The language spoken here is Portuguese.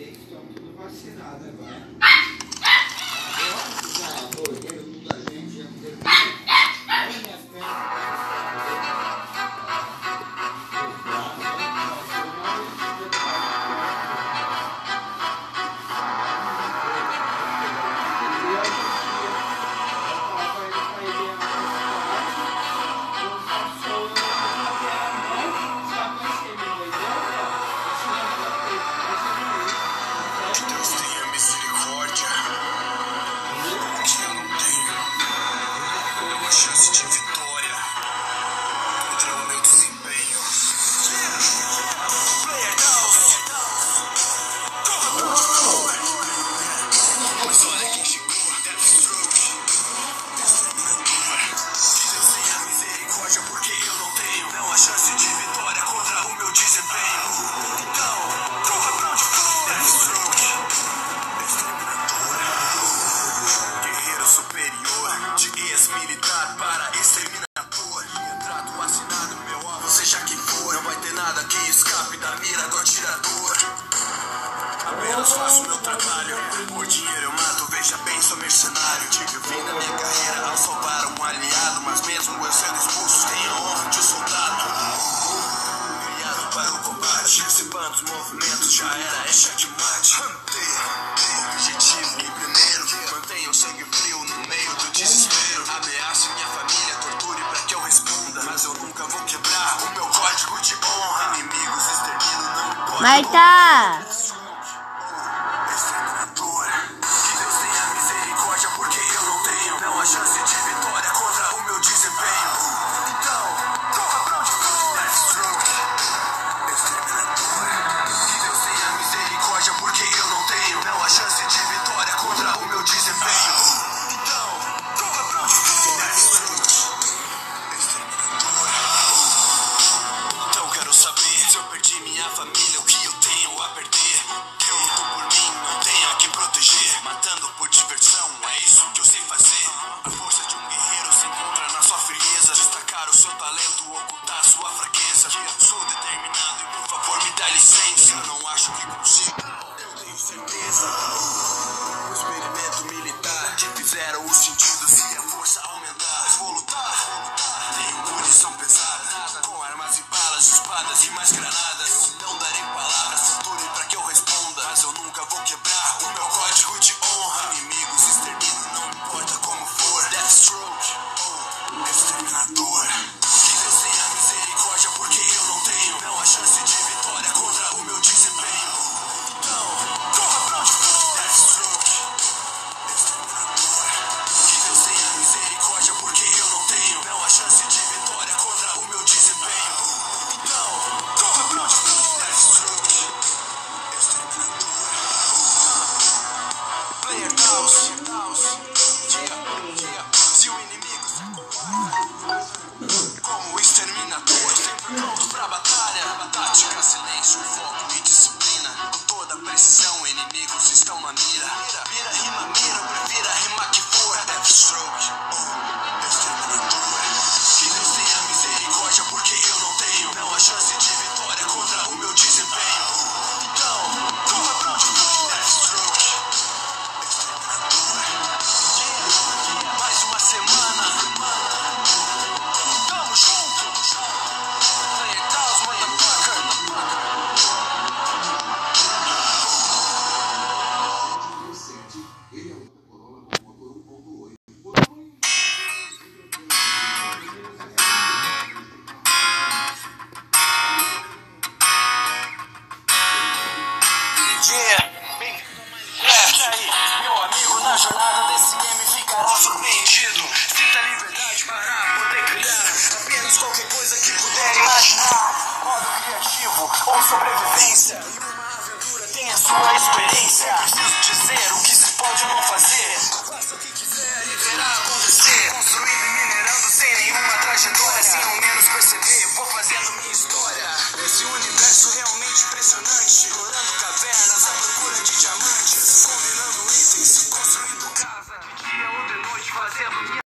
vacinado tudo agora. Nations. nada que escape da mira do atirador. Apenas faço meu trabalho. Por dinheiro eu mato, veja bem, sou mercenário. Tive o fim da minha carreira ao salvar um aliado. Mas mesmo eu sendo expulso, tenho honra de soldado. Criado para o combate, antecipando os movimentos, já era. É chat 말타. proteger. Matando por diversão, é isso que eu sei fazer. A força de um guerreiro se encontra na sua frieza. Destacar o seu talento, ocultar sua fraqueza. Sou determinado. dia. Bem-vindo é, tá aí, meu amigo, na jornada desse game ficará surpreendido. Sinta liberdade para poder criar apenas qualquer coisa que puder imaginar. Modo criativo ou sobrevivência. E uma aventura tem a sua experiência. Preciso dizer o que se pode ou não fazer. Faça o que quiser e verá acontecer. Construindo e minerando sem nenhuma trajetória, sem ao menos perceber. Vou fazendo minha história. Esse universo